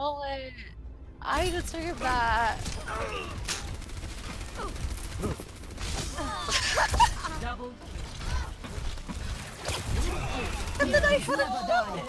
stole it. I just took it back. Double And then I had a die.